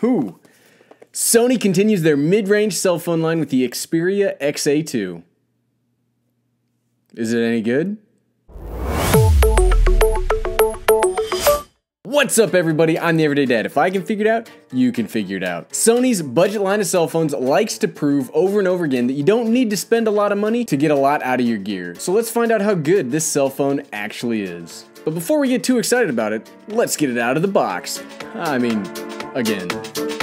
Who? Sony continues their mid range cell phone line with the Xperia XA2. Is it any good? What's up, everybody? I'm the Everyday Dad. If I can figure it out, you can figure it out. Sony's budget line of cell phones likes to prove over and over again that you don't need to spend a lot of money to get a lot out of your gear. So let's find out how good this cell phone actually is. But before we get too excited about it, let's get it out of the box. I mean, again.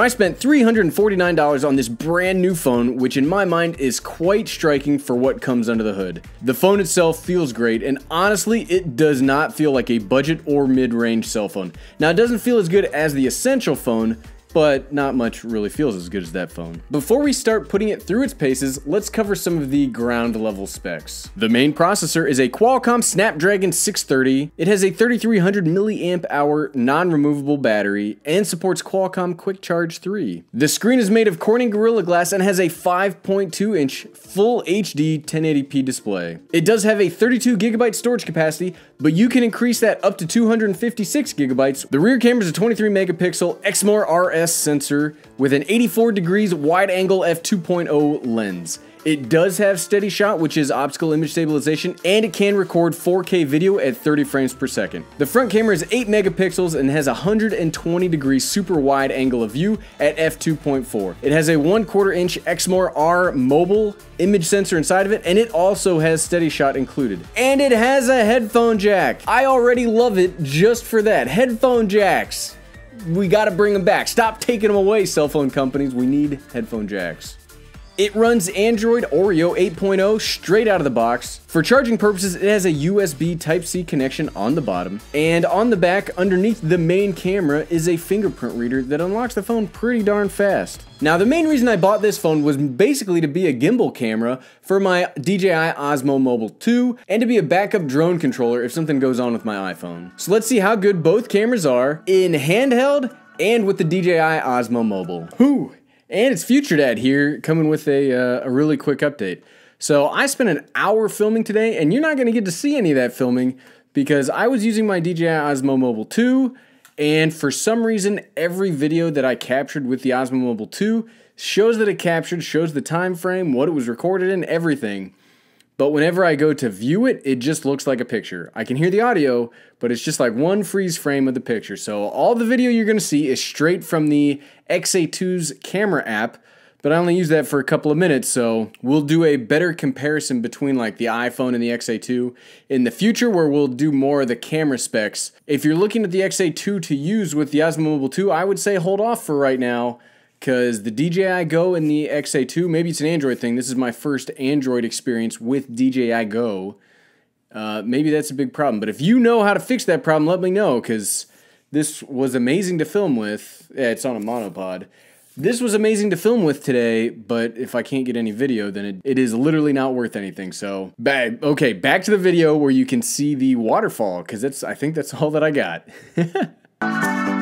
Now I spent $349 on this brand new phone, which in my mind is quite striking for what comes under the hood. The phone itself feels great, and honestly, it does not feel like a budget or mid-range cell phone. Now it doesn't feel as good as the Essential phone, but not much really feels as good as that phone. Before we start putting it through its paces, let's cover some of the ground level specs. The main processor is a Qualcomm Snapdragon 630. It has a 3300 milliamp hour non-removable battery and supports Qualcomm Quick Charge 3. The screen is made of Corning Gorilla Glass and has a 5.2 inch full HD 1080p display. It does have a 32 gigabyte storage capacity, but you can increase that up to 256 gigabytes. The rear camera is a 23 megapixel Exmor Sensor with an 84 degrees wide angle f2.0 lens. It does have steady shot, which is optical image stabilization, and it can record 4K video at 30 frames per second. The front camera is 8 megapixels and has a 120 degree super wide angle of view at f2.4. It has a 1 quarter inch Exmor R mobile image sensor inside of it, and it also has steady shot included. And it has a headphone jack. I already love it just for that. Headphone jacks. We gotta bring them back. Stop taking them away, cell phone companies. We need headphone jacks. It runs Android Oreo 8.0 straight out of the box. For charging purposes, it has a USB Type-C connection on the bottom. And on the back, underneath the main camera, is a fingerprint reader that unlocks the phone pretty darn fast. Now, the main reason I bought this phone was basically to be a gimbal camera for my DJI Osmo Mobile 2 and to be a backup drone controller if something goes on with my iPhone. So let's see how good both cameras are in handheld and with the DJI Osmo Mobile. Whew! And it's Future Dad here, coming with a, uh, a really quick update. So I spent an hour filming today, and you're not going to get to see any of that filming because I was using my DJI Osmo Mobile 2, and for some reason, every video that I captured with the Osmo Mobile 2 shows that it captured, shows the time frame, what it was recorded in, everything. But whenever I go to view it, it just looks like a picture. I can hear the audio, but it's just like one freeze frame of the picture. So all the video you're gonna see is straight from the XA2's camera app, but I only use that for a couple of minutes, so we'll do a better comparison between like the iPhone and the XA2 in the future where we'll do more of the camera specs. If you're looking at the XA2 to use with the Osmo Mobile 2, I would say hold off for right now because the DJI Go and the XA2, maybe it's an Android thing. This is my first Android experience with DJI Go. Uh, maybe that's a big problem. But if you know how to fix that problem, let me know because this was amazing to film with. Yeah, it's on a monopod. This was amazing to film with today, but if I can't get any video, then it, it is literally not worth anything. So, ba okay, back to the video where you can see the waterfall because that's I think that's all that I got.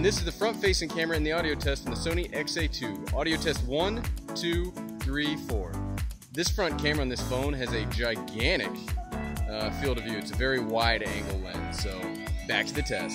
And this is the front facing camera in the audio test from the Sony XA2. Audio test one, two, three, four. This front camera on this phone has a gigantic uh, field of view. It's a very wide angle lens. So back to the test.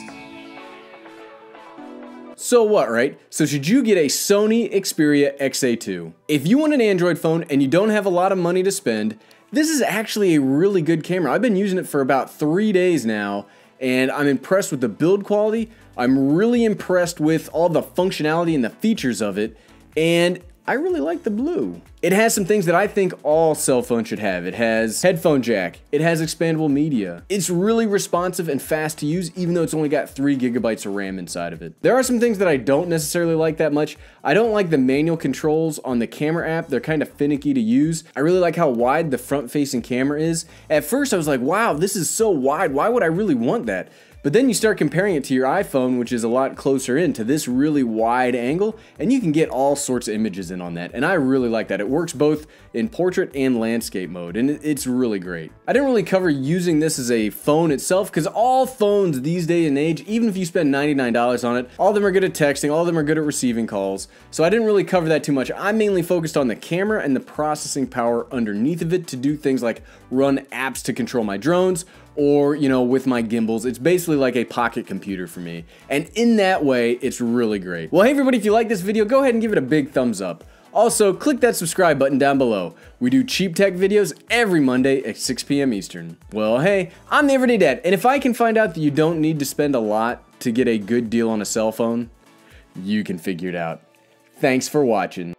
So what, right? So should you get a Sony Xperia XA2? If you want an Android phone and you don't have a lot of money to spend, this is actually a really good camera. I've been using it for about three days now, and I'm impressed with the build quality. I'm really impressed with all the functionality and the features of it, and I really like the blue. It has some things that I think all cell phones should have. It has headphone jack. It has expandable media. It's really responsive and fast to use even though it's only got 3 gigabytes of RAM inside of it. There are some things that I don't necessarily like that much. I don't like the manual controls on the camera app. They're kind of finicky to use. I really like how wide the front facing camera is. At first I was like, wow, this is so wide. Why would I really want that? But then you start comparing it to your iPhone, which is a lot closer in to this really wide angle, and you can get all sorts of images in on that. And I really like that. It works both in portrait and landscape mode, and it's really great. I didn't really cover using this as a phone itself, because all phones these day and age, even if you spend $99 on it, all of them are good at texting, all of them are good at receiving calls. So I didn't really cover that too much. I mainly focused on the camera and the processing power underneath of it to do things like run apps to control my drones, or, you know, with my gimbals. It's basically like a pocket computer for me. And in that way, it's really great. Well, hey everybody, if you like this video, go ahead and give it a big thumbs up. Also, click that subscribe button down below. We do cheap tech videos every Monday at 6 p.m. Eastern. Well, hey, I'm the Everyday Dad, and if I can find out that you don't need to spend a lot to get a good deal on a cell phone, you can figure it out. Thanks for watching.